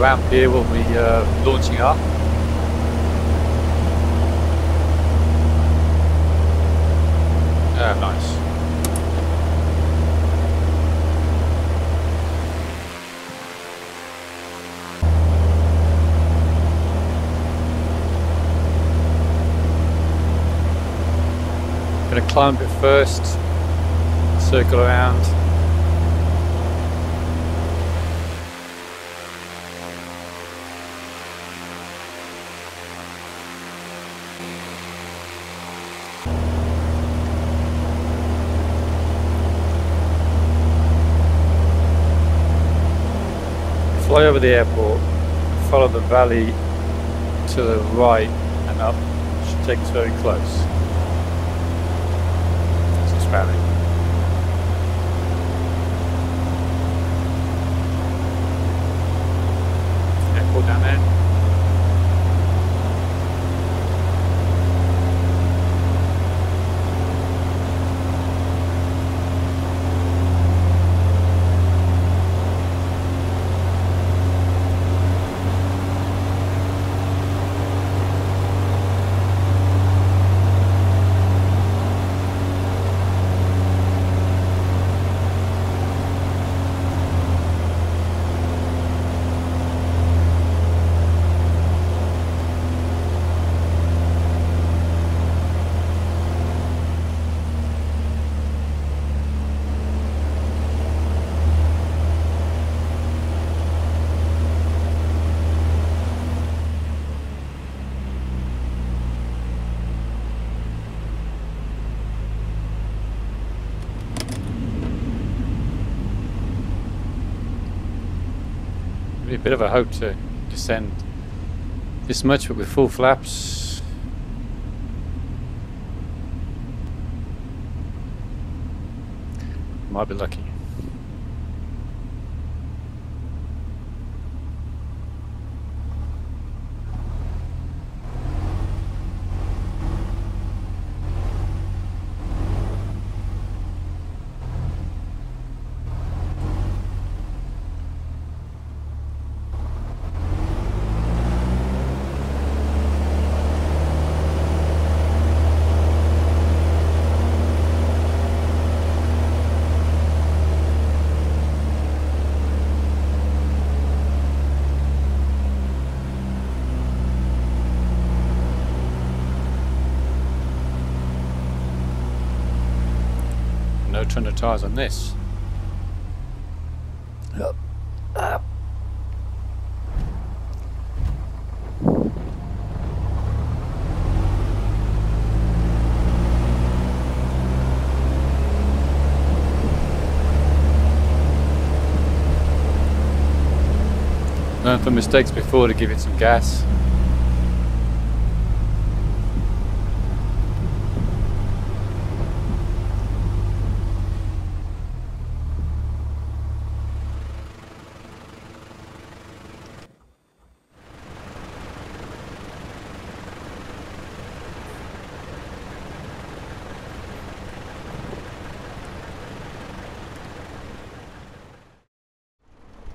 ramp here when we uh, launching up. Ah, nice. Gonna climb it first, circle around. Fly over the airport, follow the valley to the right and up. Should take us very close. This is valley. Airport down there. Bit of a hope to descend this much, but with full flaps. Might be lucky. No turn of tires on this. Learn from mistakes before to give it some gas.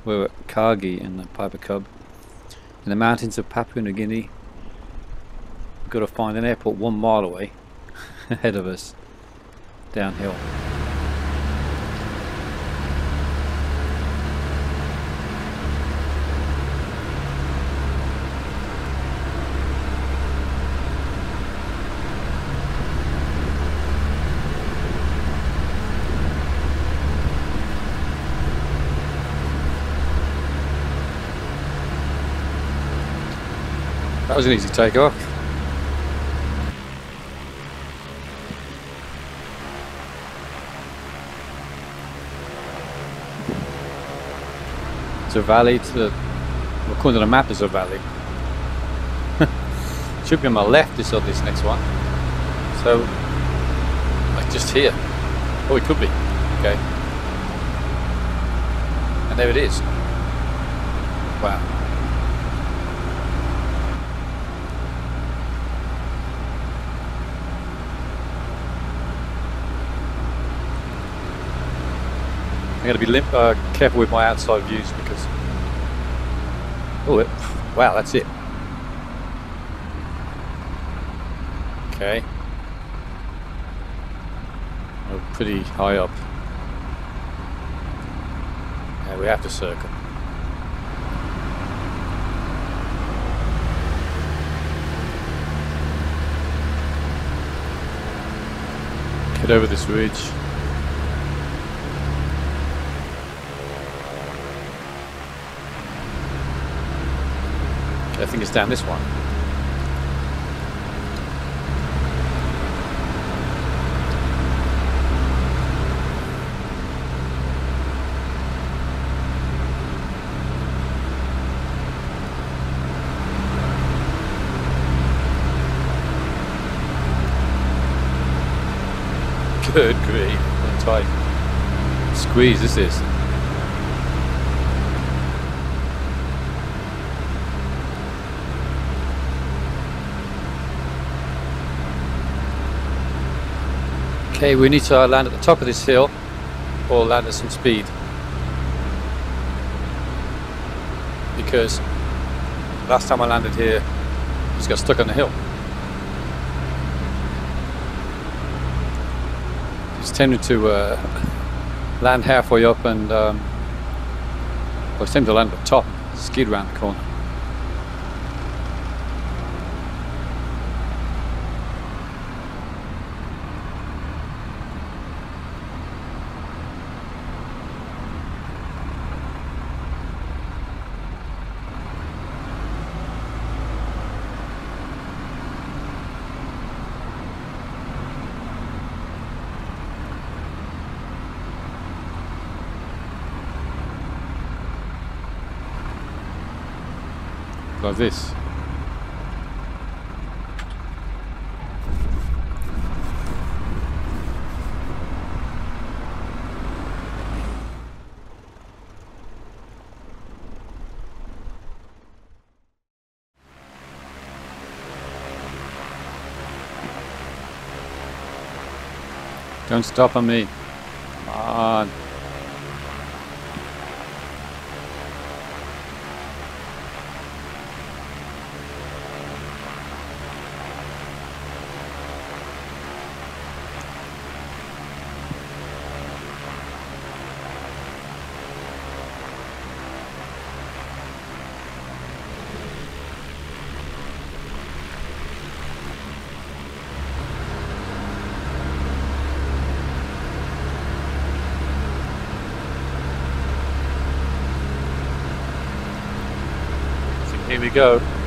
We're at Kagi in the Piper Cub in the mountains of Papua New Guinea. We've got to find an airport one mile away ahead of us downhill. That was an easy takeoff. It's a valley to the, according to the map, it's a valley. Should be on my left, this or this next one. So, like just here. Oh, it could be. Okay. And there it is. Wow. Got to be limp, uh, careful with my outside views because Oh, it, wow, that's it. Okay. We're pretty high up. Yeah, we have to circle. Get over this ridge. Think it's down this one. Good grief, tight squeeze this is. Okay, we need to land at the top of this hill or land at some speed. Because last time I landed here, I just got stuck on the hill. It's tended to uh, land halfway up and um, I was tending to land at the top, skid around the corner. Like this. Don't stop on me. Come on. We go.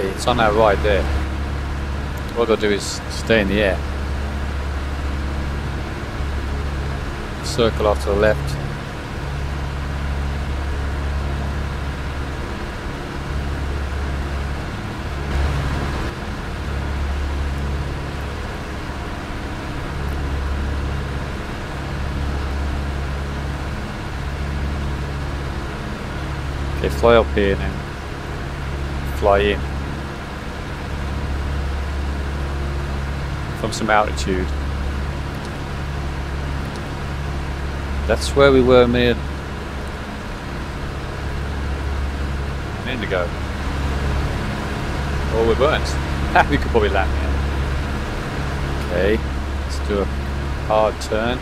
It's on our right there. What I've got to do is stay in the air. Circle off to the left. Okay, fly up here now. Fly in. From some altitude. That's where we were a minute, a minute ago. Oh, we weren't. we could probably land here. Okay, let's do a hard turn.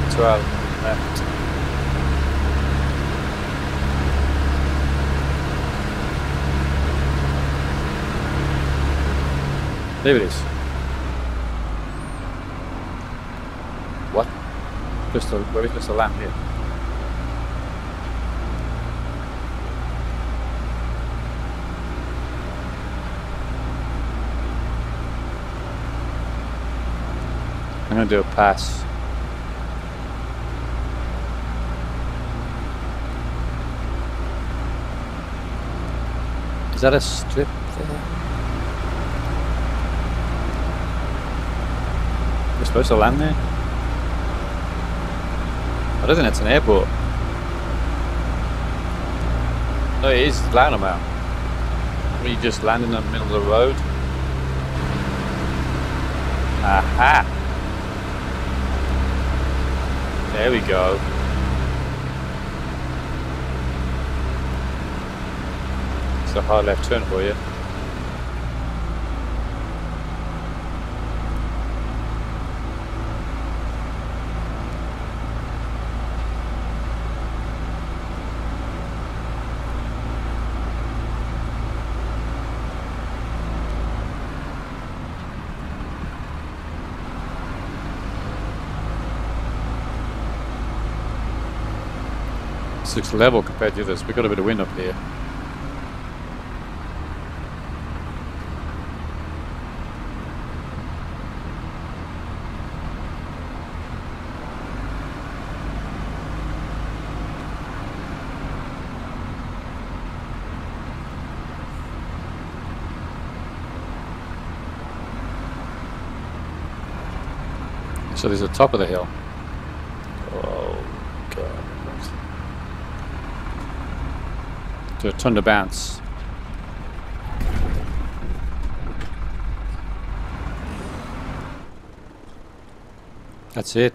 Up to our left. There it is. What? Just a, where is just a lamp here? I'm gonna do a pass. Is that a strip there? We're supposed to land there? I don't think that's an airport. No, it is Lanamount. When you just land in the middle of the road. Aha! There we go. It's a hard left turn for you. Looks level compared to this. We've got a bit of wind up here. So there's the top of the hill. Oh god. To a ton to bounce. That's it.